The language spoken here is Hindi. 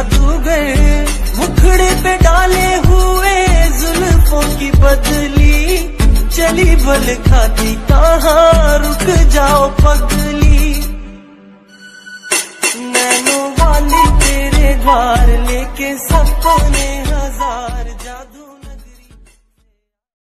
जादूगर मुखड़े पे डाले हुए जुल्फों की बदली। चली बल खाती, कहाँ रुक जाओ पगली। नैनो वाली तेरे द्वार लेके सपने